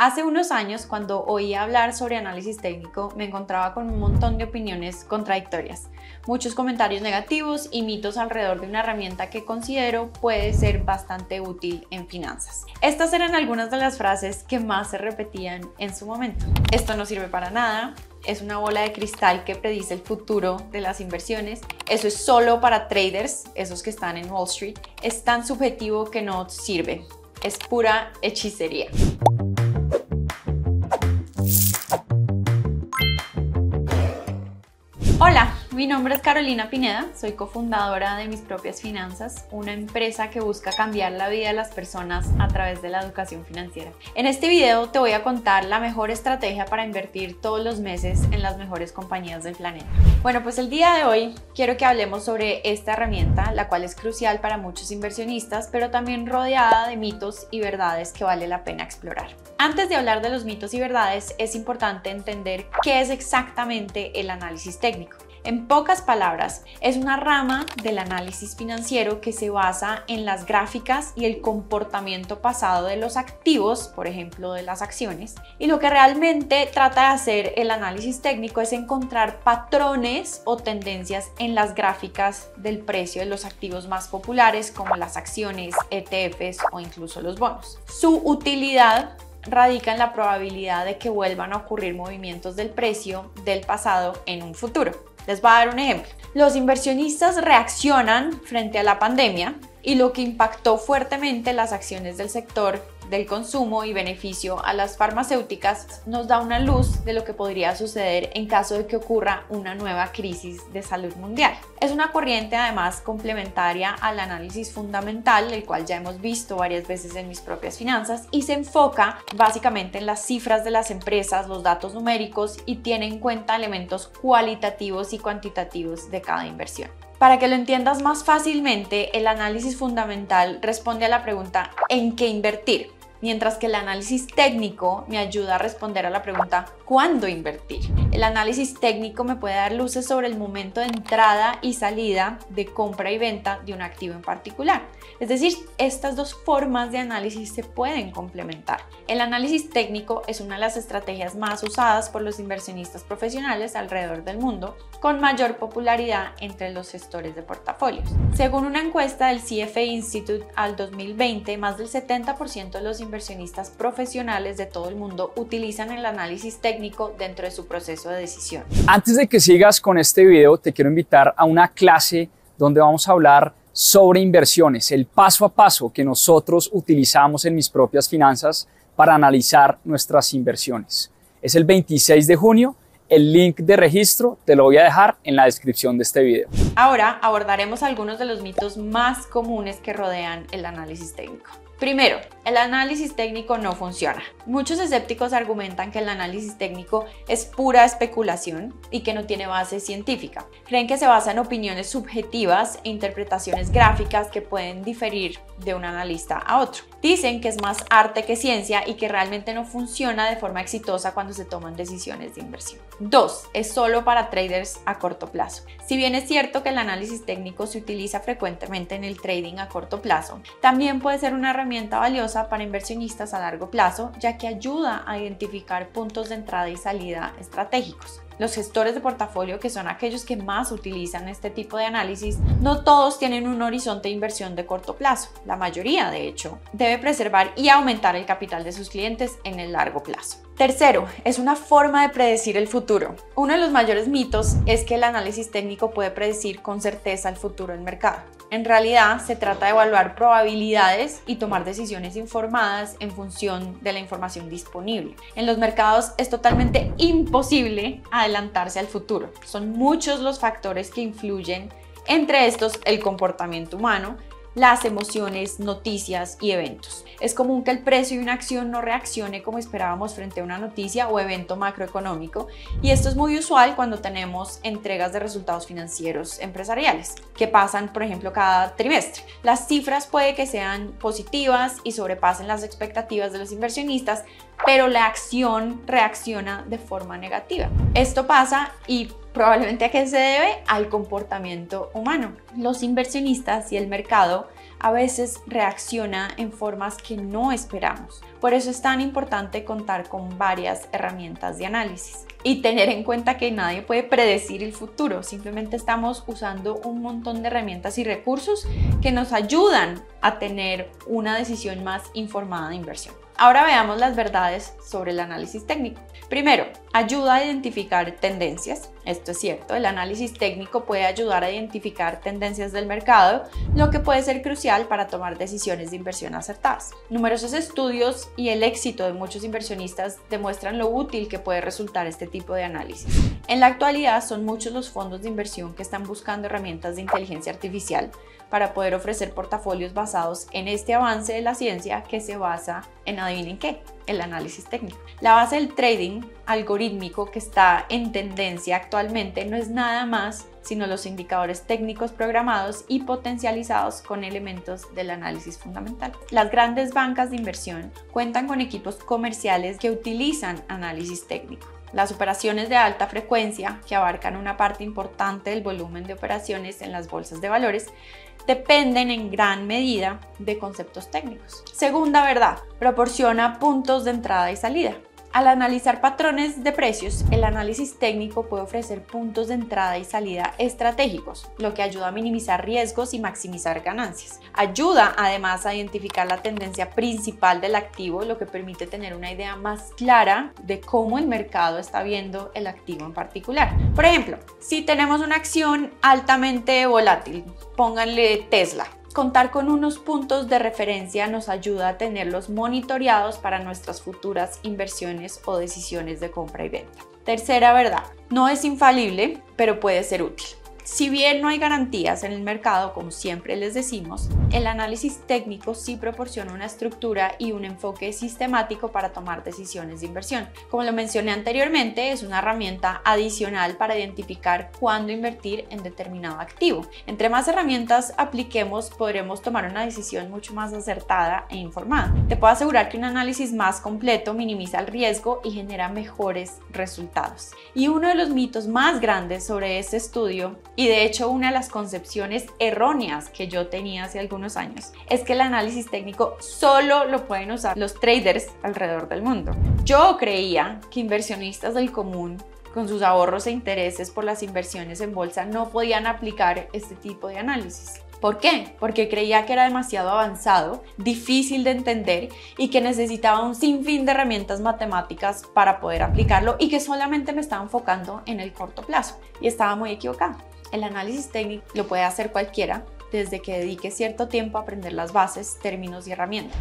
Hace unos años, cuando oía hablar sobre análisis técnico, me encontraba con un montón de opiniones contradictorias, muchos comentarios negativos y mitos alrededor de una herramienta que considero puede ser bastante útil en finanzas. Estas eran algunas de las frases que más se repetían en su momento. Esto no sirve para nada, es una bola de cristal que predice el futuro de las inversiones. Eso es solo para traders, esos que están en Wall Street. Es tan subjetivo que no sirve. Es pura hechicería. Mi nombre es Carolina Pineda, soy cofundadora de Mis Propias Finanzas, una empresa que busca cambiar la vida de las personas a través de la educación financiera. En este video te voy a contar la mejor estrategia para invertir todos los meses en las mejores compañías del planeta. Bueno, pues el día de hoy quiero que hablemos sobre esta herramienta, la cual es crucial para muchos inversionistas, pero también rodeada de mitos y verdades que vale la pena explorar. Antes de hablar de los mitos y verdades, es importante entender qué es exactamente el análisis técnico. En pocas palabras, es una rama del análisis financiero que se basa en las gráficas y el comportamiento pasado de los activos, por ejemplo, de las acciones. Y lo que realmente trata de hacer el análisis técnico es encontrar patrones o tendencias en las gráficas del precio de los activos más populares, como las acciones, ETFs o incluso los bonos. Su utilidad radica en la probabilidad de que vuelvan a ocurrir movimientos del precio del pasado en un futuro. Les voy a dar un ejemplo. Los inversionistas reaccionan frente a la pandemia y lo que impactó fuertemente las acciones del sector del consumo y beneficio a las farmacéuticas nos da una luz de lo que podría suceder en caso de que ocurra una nueva crisis de salud mundial. Es una corriente además complementaria al análisis fundamental, el cual ya hemos visto varias veces en mis propias finanzas, y se enfoca básicamente en las cifras de las empresas, los datos numéricos y tiene en cuenta elementos cualitativos y cuantitativos de cada inversión. Para que lo entiendas más fácilmente, el análisis fundamental responde a la pregunta ¿en qué invertir? Mientras que el análisis técnico me ayuda a responder a la pregunta ¿cuándo invertir? El análisis técnico me puede dar luces sobre el momento de entrada y salida de compra y venta de un activo en particular. Es decir, estas dos formas de análisis se pueden complementar. El análisis técnico es una de las estrategias más usadas por los inversionistas profesionales alrededor del mundo, con mayor popularidad entre los gestores de portafolios. Según una encuesta del CFA Institute al 2020, más del 70% de los inversionistas profesionales de todo el mundo utilizan el análisis técnico dentro de su proceso de decisión. Antes de que sigas con este video, te quiero invitar a una clase donde vamos a hablar sobre inversiones, el paso a paso que nosotros utilizamos en mis propias finanzas para analizar nuestras inversiones. Es el 26 de junio. El link de registro te lo voy a dejar en la descripción de este video. Ahora abordaremos algunos de los mitos más comunes que rodean el análisis técnico. Primero, el análisis técnico no funciona. Muchos escépticos argumentan que el análisis técnico es pura especulación y que no tiene base científica. Creen que se basa en opiniones subjetivas e interpretaciones gráficas que pueden diferir de un analista a otro. Dicen que es más arte que ciencia y que realmente no funciona de forma exitosa cuando se toman decisiones de inversión. 2. Es solo para traders a corto plazo. Si bien es cierto que el análisis técnico se utiliza frecuentemente en el trading a corto plazo, también puede ser una herramienta valiosa para inversionistas a largo plazo, ya que ayuda a identificar puntos de entrada y salida estratégicos. Los gestores de portafolio, que son aquellos que más utilizan este tipo de análisis, no todos tienen un horizonte de inversión de corto plazo. La mayoría, de hecho, debe preservar y aumentar el capital de sus clientes en el largo plazo. Tercero, es una forma de predecir el futuro. Uno de los mayores mitos es que el análisis técnico puede predecir con certeza el futuro del mercado. En realidad, se trata de evaluar probabilidades y tomar decisiones informadas en función de la información disponible. En los mercados es totalmente imposible adelantarse al futuro. Son muchos los factores que influyen, entre estos el comportamiento humano, las emociones, noticias y eventos. Es común que el precio de una acción no reaccione como esperábamos frente a una noticia o evento macroeconómico y esto es muy usual cuando tenemos entregas de resultados financieros empresariales que pasan, por ejemplo, cada trimestre. Las cifras puede que sean positivas y sobrepasen las expectativas de los inversionistas, pero la acción reacciona de forma negativa. Esto pasa y probablemente a qué se debe al comportamiento humano. Los inversionistas y el mercado a veces reacciona en formas que no esperamos. Por eso es tan importante contar con varias herramientas de análisis y tener en cuenta que nadie puede predecir el futuro, simplemente estamos usando un montón de herramientas y recursos que nos ayudan a tener una decisión más informada de inversión. Ahora veamos las verdades sobre el análisis técnico. Primero, ayuda a identificar tendencias. Esto es cierto, el análisis técnico puede ayudar a identificar tendencias del mercado, lo que puede ser crucial para tomar decisiones de inversión acertadas. Numerosos estudios y el éxito de muchos inversionistas demuestran lo útil que puede resultar este tipo de análisis. En la actualidad son muchos los fondos de inversión que están buscando herramientas de inteligencia artificial para poder ofrecer portafolios basados en este avance de la ciencia que se basa en adivinen qué, el análisis técnico. La base del trading algorítmico que está en tendencia actualmente no es nada más sino los indicadores técnicos programados y potencializados con elementos del análisis fundamental. Las grandes bancas de inversión cuentan con equipos comerciales que utilizan análisis técnico. Las operaciones de alta frecuencia, que abarcan una parte importante del volumen de operaciones en las bolsas de valores, dependen en gran medida de conceptos técnicos. Segunda verdad, proporciona puntos de entrada y salida. Al analizar patrones de precios, el análisis técnico puede ofrecer puntos de entrada y salida estratégicos, lo que ayuda a minimizar riesgos y maximizar ganancias. Ayuda además a identificar la tendencia principal del activo, lo que permite tener una idea más clara de cómo el mercado está viendo el activo en particular. Por ejemplo, si tenemos una acción altamente volátil, pónganle Tesla, Contar con unos puntos de referencia nos ayuda a tenerlos monitoreados para nuestras futuras inversiones o decisiones de compra y venta. Tercera verdad, no es infalible, pero puede ser útil. Si bien no hay garantías en el mercado, como siempre les decimos, el análisis técnico sí proporciona una estructura y un enfoque sistemático para tomar decisiones de inversión. Como lo mencioné anteriormente, es una herramienta adicional para identificar cuándo invertir en determinado activo. Entre más herramientas apliquemos, podremos tomar una decisión mucho más acertada e informada. Te puedo asegurar que un análisis más completo minimiza el riesgo y genera mejores resultados. Y uno de los mitos más grandes sobre este estudio y de hecho, una de las concepciones erróneas que yo tenía hace algunos años es que el análisis técnico solo lo pueden usar los traders alrededor del mundo. Yo creía que inversionistas del común con sus ahorros e intereses por las inversiones en bolsa no podían aplicar este tipo de análisis. ¿Por qué? Porque creía que era demasiado avanzado, difícil de entender y que necesitaba un sinfín de herramientas matemáticas para poder aplicarlo y que solamente me estaba enfocando en el corto plazo. Y estaba muy equivocada. El análisis técnico lo puede hacer cualquiera desde que dedique cierto tiempo a aprender las bases, términos y herramientas.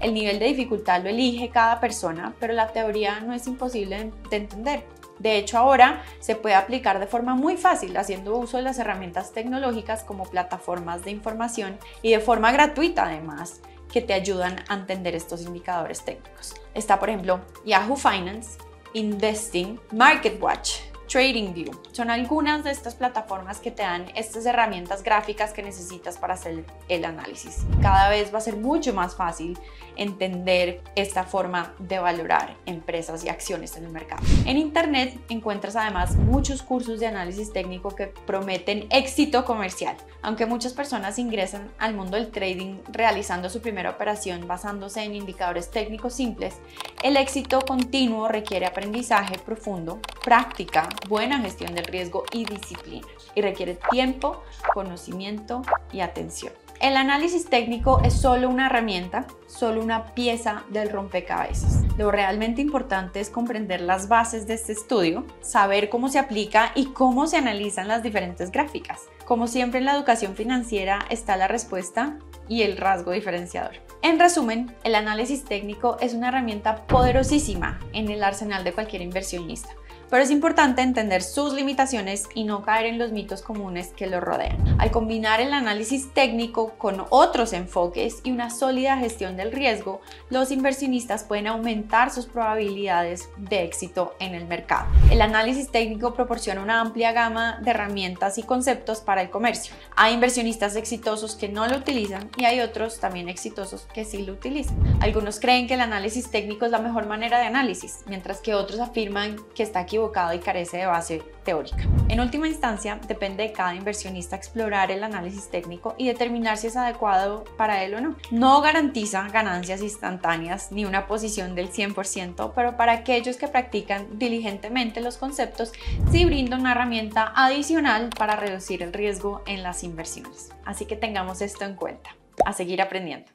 El nivel de dificultad lo elige cada persona, pero la teoría no es imposible de entender. De hecho, ahora se puede aplicar de forma muy fácil haciendo uso de las herramientas tecnológicas como plataformas de información y de forma gratuita además, que te ayudan a entender estos indicadores técnicos. Está, por ejemplo, Yahoo Finance, Investing, MarketWatch, TradingView. Son algunas de estas plataformas que te dan estas herramientas gráficas que necesitas para hacer el análisis. Cada vez va a ser mucho más fácil entender esta forma de valorar empresas y acciones en el mercado. En Internet encuentras además muchos cursos de análisis técnico que prometen éxito comercial. Aunque muchas personas ingresan al mundo del trading realizando su primera operación basándose en indicadores técnicos simples, el éxito continuo requiere aprendizaje profundo, práctica, buena gestión del riesgo y disciplina. Y requiere tiempo, conocimiento y atención. El análisis técnico es solo una herramienta, solo una pieza del rompecabezas. Lo realmente importante es comprender las bases de este estudio, saber cómo se aplica y cómo se analizan las diferentes gráficas. Como siempre en la educación financiera está la respuesta y el rasgo diferenciador. En resumen, el análisis técnico es una herramienta poderosísima en el arsenal de cualquier inversionista pero es importante entender sus limitaciones y no caer en los mitos comunes que lo rodean. Al combinar el análisis técnico con otros enfoques y una sólida gestión del riesgo, los inversionistas pueden aumentar sus probabilidades de éxito en el mercado. El análisis técnico proporciona una amplia gama de herramientas y conceptos para el comercio. Hay inversionistas exitosos que no lo utilizan y hay otros también exitosos que sí lo utilizan. Algunos creen que el análisis técnico es la mejor manera de análisis, mientras que otros afirman que está equivocado equivocado y carece de base teórica. En última instancia, depende de cada inversionista explorar el análisis técnico y determinar si es adecuado para él o no. No garantiza ganancias instantáneas ni una posición del 100%, pero para aquellos que practican diligentemente los conceptos, sí brinda una herramienta adicional para reducir el riesgo en las inversiones. Así que tengamos esto en cuenta. A seguir aprendiendo.